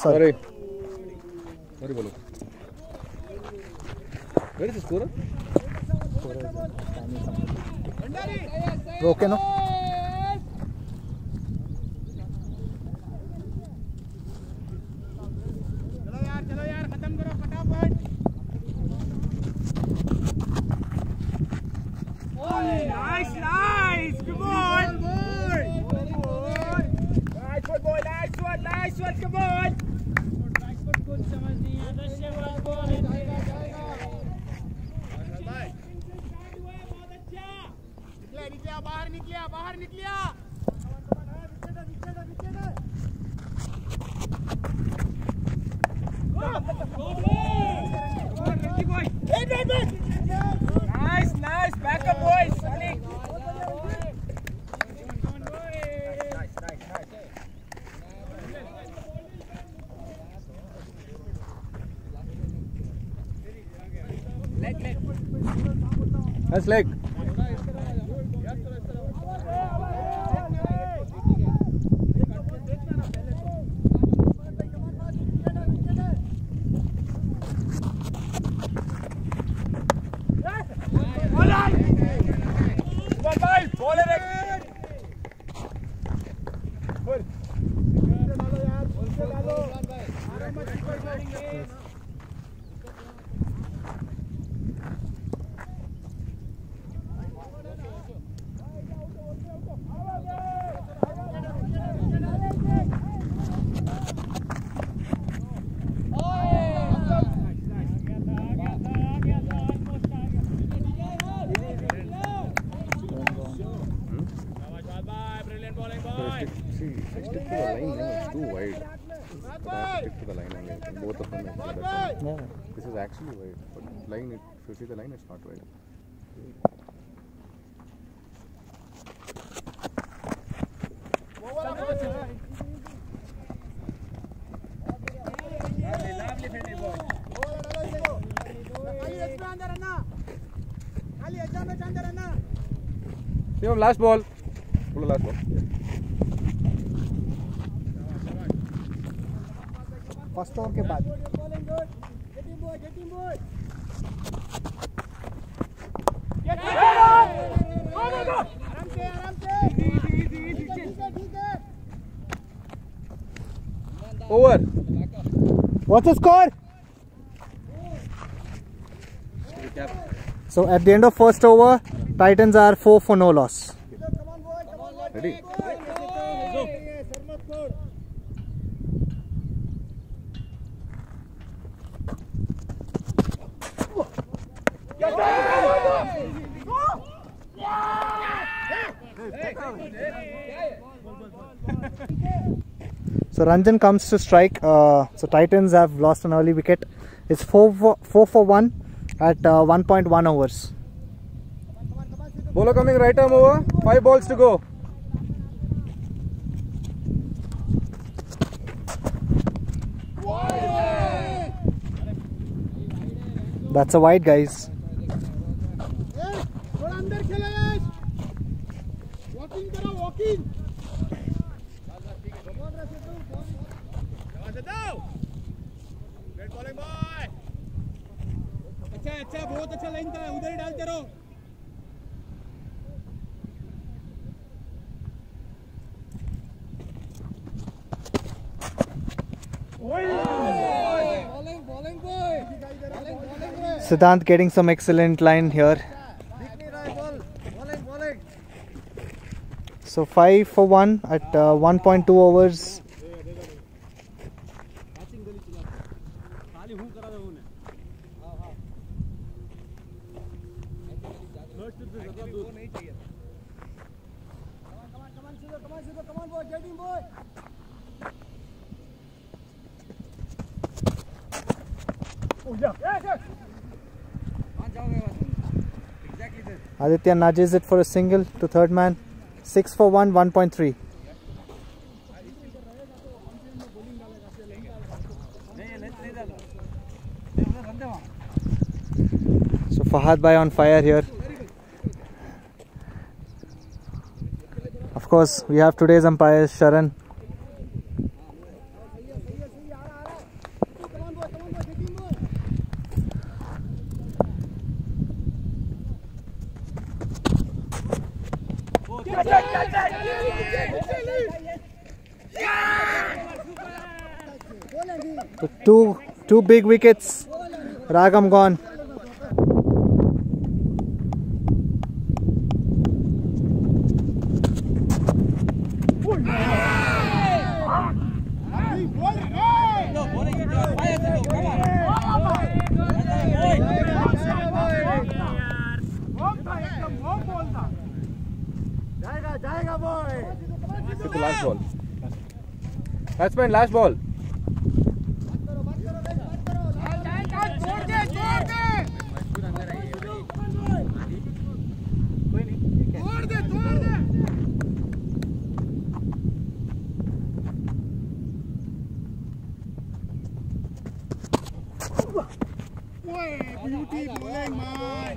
Sorry. Sorry, bolo. Where is the scorer? Okay, Nice, nice. Back up, boys. That's leg. Actually wide, but line, it, if you see the line, it's not wide. Shivam, last ball. Pull the last ball. First over के बाद boy, get him, boy. Get him, boy. Go, go, go. Aram se, aram se. Easy, easy, easy, easy. Over. What's the score? So at the end of first over, Titans are 4 for no loss. Ready? So Ranjan comes to strike. Uh, so Titans have lost an early wicket. It's 4 for, four for 1 at uh, 1.1 overs. Bowler coming right arm over. Five balls to go. That's a wide, guys. Siddhant getting some excellent line here. So 5 for 1 at uh, 1.2 overs. Aditya nudges it for a single to third man. 6 for 1, 1.3. So Fahad Bhai on fire here. Of course, we have today's umpires Sharan. Big wickets. Ragam gone. Last ball. Batsman, last ball. Beauty bowling मार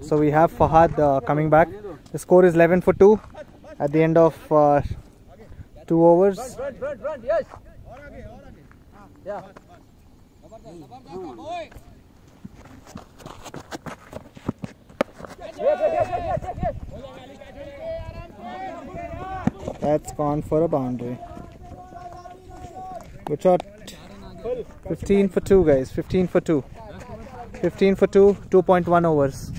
So we have Fahad uh, coming back. The score is 11 for 2 at the end of uh, two overs. run run run yes yeah That's gone for a boundary. Good shot. 15 for 2 guys 15 for 2 15 for 2 2.1 overs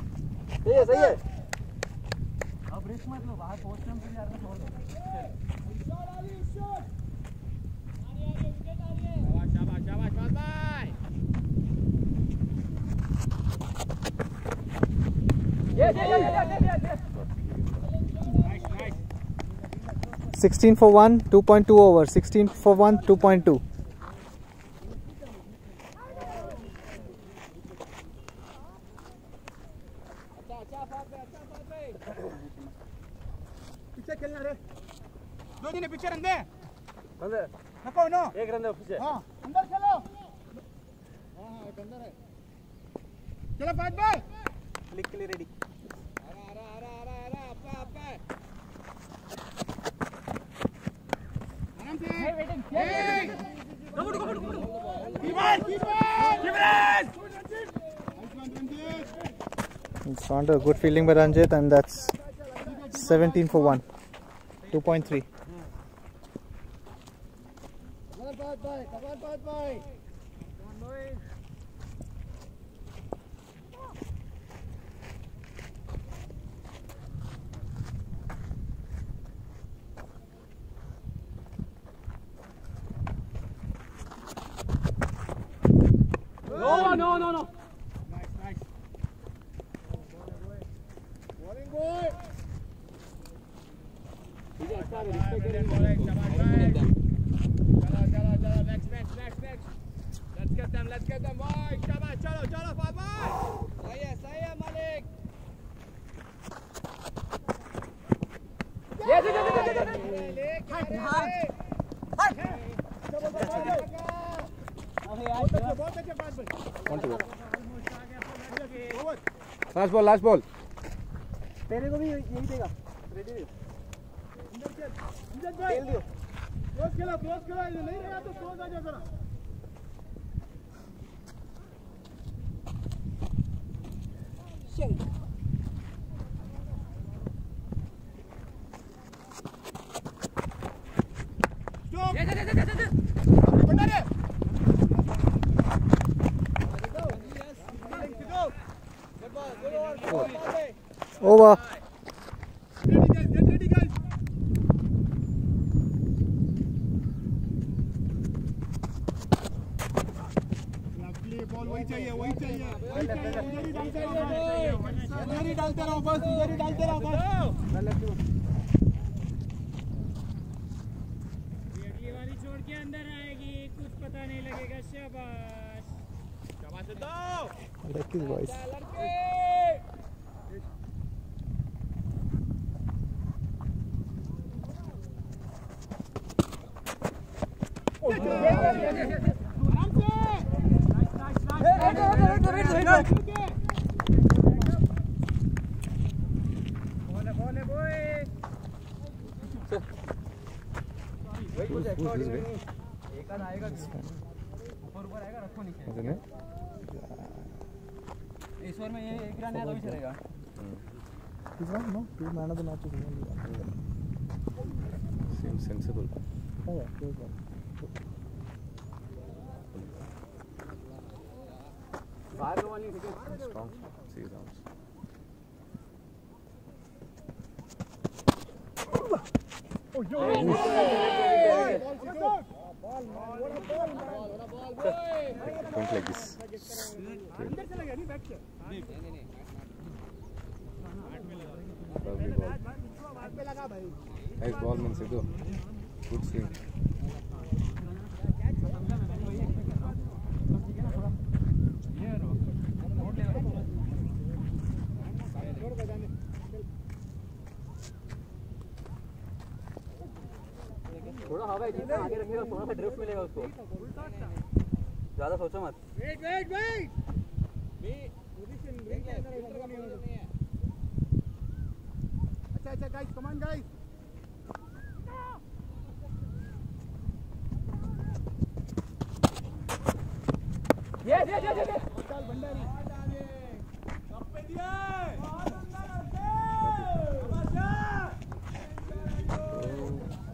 Sixteen for one, two point two over. Sixteen for one, two point two. एक run दे पीछे हाँ अंदर चलो हाँ हाँ एक अंदर है चलो फाइट भाई क्लिक के लिए रेडी अरे अरे अरे अरे अरे अपा अपा आराम से नहीं waiting kabaddi kabaddi keeper keeper keeper It's to a good fielding by Ranjit, and that's 17 for 1. 2.3. कबर बात भाई कबर बात भाई no no no no Nice, nice. Bowling boy. चलो चलो चलो next next next next let's get them let's get them boy शाबाश चलो चलो पापा सही है सही है मालिक yes yes yes yes, yes हट हट बहुत अच्छे बहुत अच्छे पास भाई On to go. Last ball, last ball. तेरे को भी यही देगा। रेडी दे अंदर चल अंदर भाई खेल दियो क्लोज खेलो क्लोज खेलो ये नहीं रहा तो क्लोज आ जाओ जरा। रे Over. Ready guys, get ready guys. Lovely ball वही चाहिए वही चाहिए वही चाहिए उधर ही डालते रहो उधर ही डालते रहो बस उधर ही डालते रहो बस अगली वाली छोड़ के अंदर आएगी कुछ पता नहीं लगेगा शाबाश शाबाश I like his voice. Who's, who's this guy? एक आध आएगा ऊपर ऊपर आएगा रखो नीचे Isn't it? इस ओवर में ये एक रन है तो भी चलेगा not, no, two man of the match is only one. Seems sensible. Oh, yeah, close one. बाहर वाली ठीक है Strong. See rounds. Don't like this. Lovely ball. Nice ball, man, Sidhu. Good swing. आगे थोड़ा सा ड्रिफ्ट मिलेगा उसको ज़्यादा सोचो मत Wait, wait, wait. Be position, ring के अंदर इधर नहीं है. अच्छा अच्छा guys, come on guys. Yes yes yes yes चल भंडारी. कप पे दिया.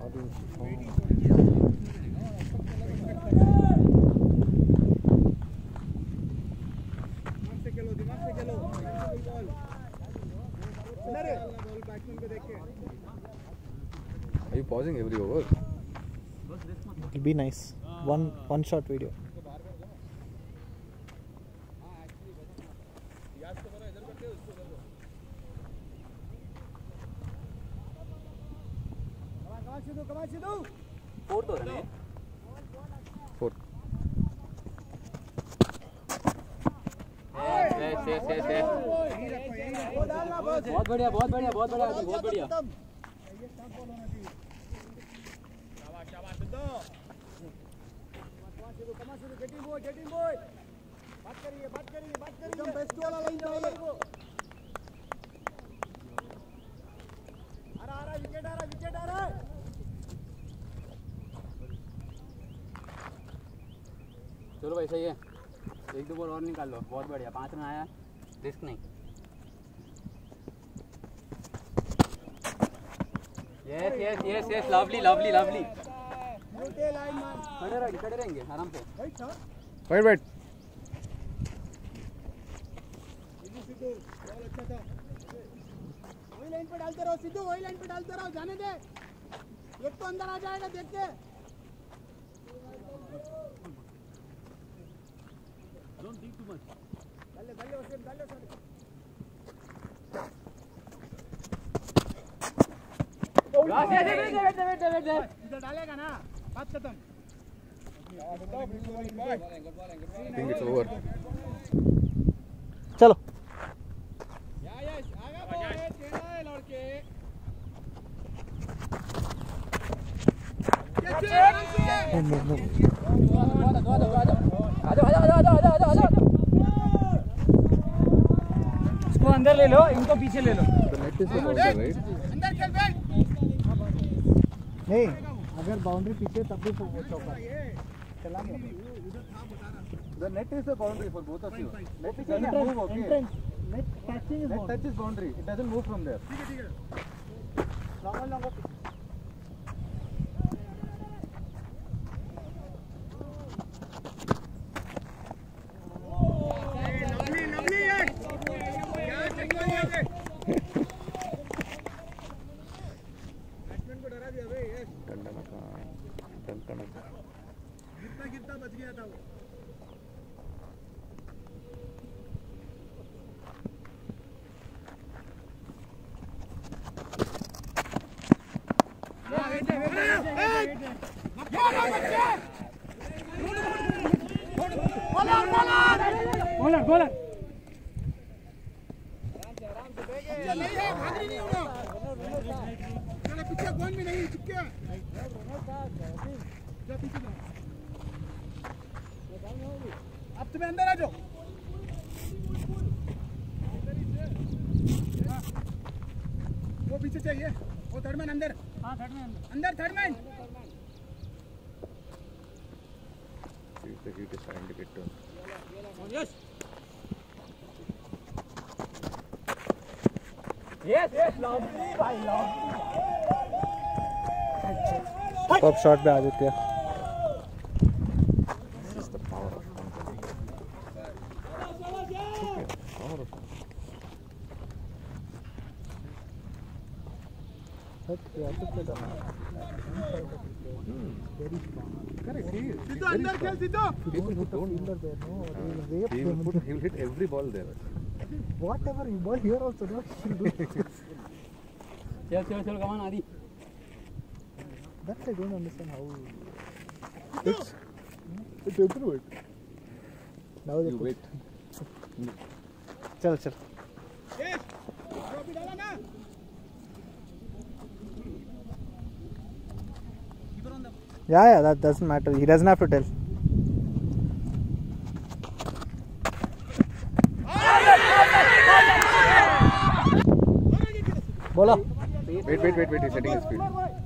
Audience. दिमाग से खेलो, दिमाग से खेलो. बॉल. भंडारी. बॉल बैट्समैन को देख के. Are you pausing every over? It'll be nice. One one shot video. Come on, come on, Sidhu, come on, Sidhu. Fourth over है Four. Yes yes yes yes यहीं रखो, यहीं रखो. डालना बस. बहुत बढ़िया बहुत बढ़िया बहुत बढ़िया बहुत बढ़िया खत्म. ये स्टाम्प बॉल होना चाहिए. शाबाश, शाबाश, Sidhu. Come on, Sidhu, come on, Sidhu, get him boy, get him boy. बात करिए, बात करिए, बात करिए. एकदम बेस्ट वाला लाइन. आ रहा, विकेट आ रहा, विकेट आ रहा है. चलो भाई सही है एक दो बॉल और निकाल लो बहुत बढ़िया पाँच रन आया रिस्क नहीं yes yes yes yes lovely lovely lovely. खड़े रहेंगे खड़े रहेंगे आराम से. वही लाइन पे डालते रहो सिद्धू वही लाइन पे डालते रहो जाने दे एक तो अंदर आ जाएगा देख के डाल ले, डाल ले, वसीम, डाल ले, सारे. Yes yes wait wait wait wait wait इधर डालेगा ना बात खत्म think it's over. चलो इसको अंदर ले लो इनको पीछे ले लो? अंदर खेल नहीं अगर बाउंड्री पीछे तब भी चला net net is boundary for both of you move okay touch is boundary it doesn't move from there ठीक है ठीक है। नॉर्मल नंबर अब तुम्हें अंदर आ जाओ। वो पीछे चाहिए। वो थर्ड मैन अंदर। हाँ थर्ड अंदर। अंदर third man The heat is starting to get to yes yes yes lovely भाई लवली टॉप शॉट पे Aditya. Uh, he will put. He will hit every ball there. whatever you ball here also no चल चल चल कमान आदि that I don't understand how It's. It's everywhere. now they You put wait. चल चल yes trophy डाला ना yeah yeah that doesn't matter he doesn't have to tell बोलो Wait, wait, wait, wait. He's setting his speed.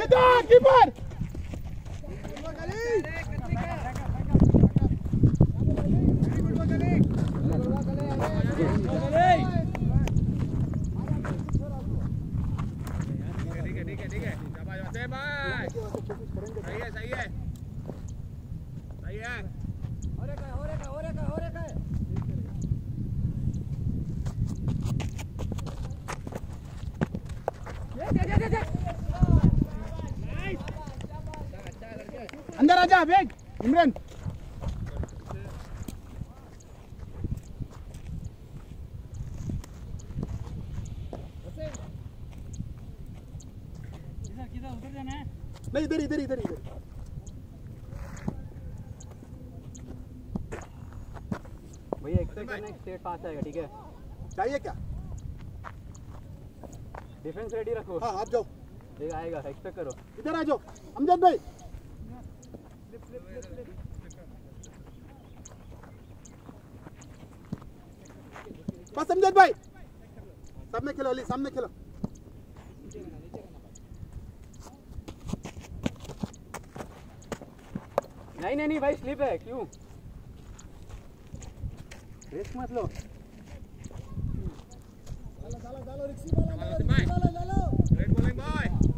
Keeper सही है सही है सही है और एक है और एक है और एक है और एक है अंदर आजा वेग इमरान किधर किधर उधर जाना है नहीं इधर इधर इधर इधर भैया एक्सपेक्ट करना स्टेट फास्ट आएगा ठीक है? चाहिए क्या? डिफेंस रेडी रखो। हाँ आप जाओ। एक आएगा एक्सपेक्ट करो। इधर आ जाओ। अमजद भाई। बस अमजद भाई सामने खेलो अली सामने खेलो नहीं नहीं नहीं भाई स्लिप है क्यों? रिस्क मत लो। डालो डालो डालो रिक्सी डालो रिक्सी वाला डालो रेड बॉलिंग बॉय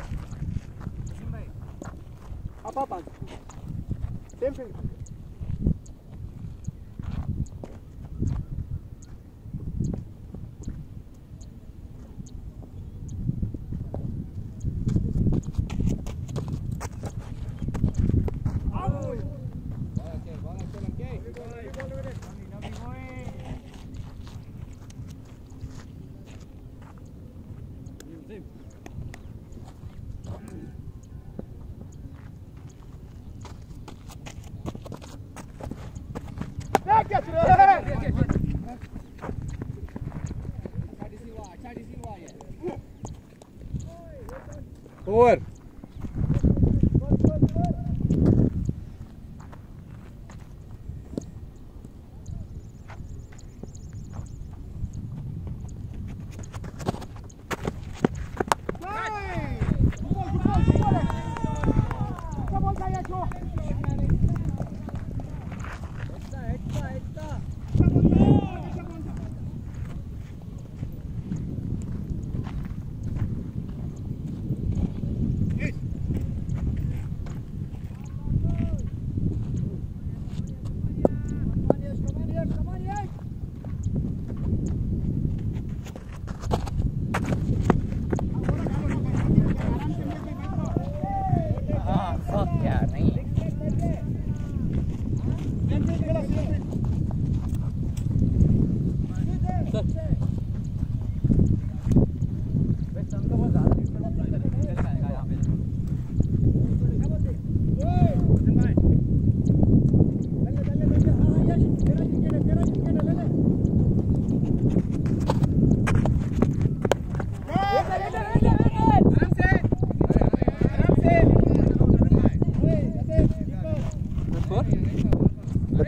ओवर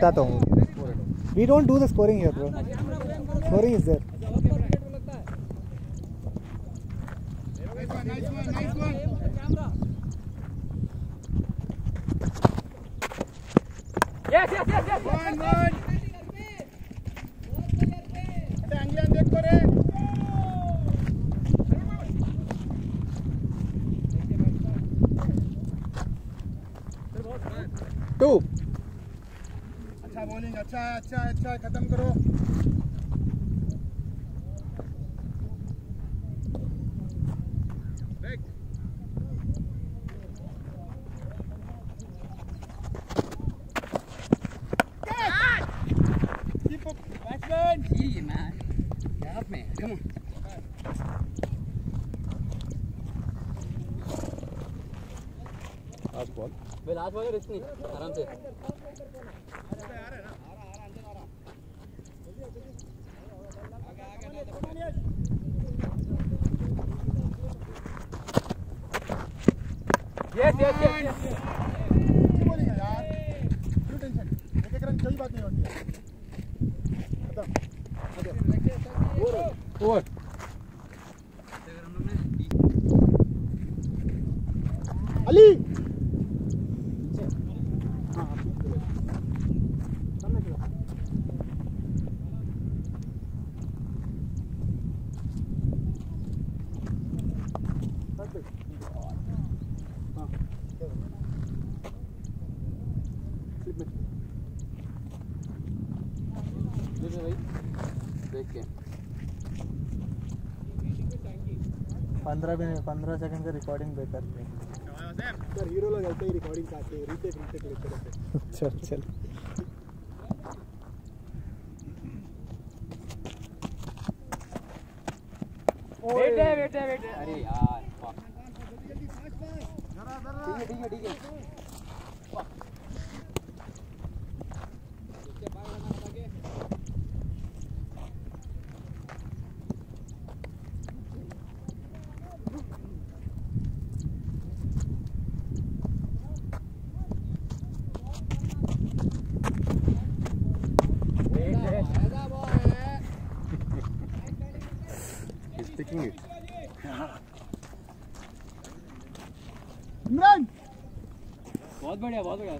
बताता हूँ। We don't do the scoring here bro scoring is there Yes yes yes yes yes one. अरे अंगलियाँ देखो रे टू अच्छा अच्छा है अच्छा है अच्छा है खत्म करो। up. लास्ट बॉल भाई लास्ट बॉल रिस्क नहीं आराम से। यस यस यस bowling यार क्यों टेंशन एक एक रन कोई बात नहीं होती है खत्म ओवर अली देख के पंद्रह मिनट पंद्रह सेकंड का रिकॉर्डिंग बेकार है। सर हीरो लोग ऐसे ही रिकॉर्डिंग करते हैं रीटेक रीटेक लेते रहते हैं। चल चल है वेट है अरे यार fuck. जरा जरा ठीक है ठीक है ठीक है। It. इमरान बहुत बढ़िया बहुत बढ़िया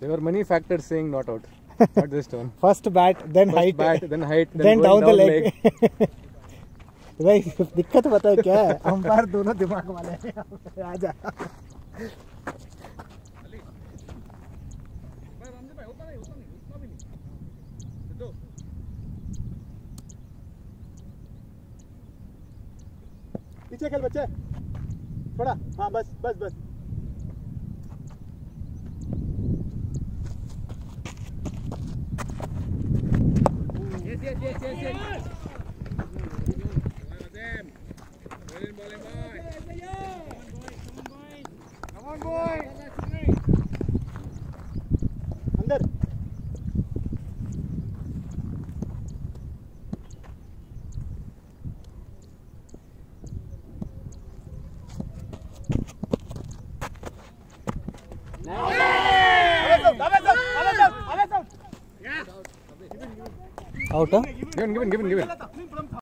There were many factors saying not out. Not this one. First bat then First height bat, then height, then, then going down the down leg भाई दिक्कत पता है क्या है? अंपायर दोनों दिमाग वाले हैं। आजा। पीछे खेल बच्चे। थोड़ा हाँ बस बस बस। Gavin, Gavin, Gavin.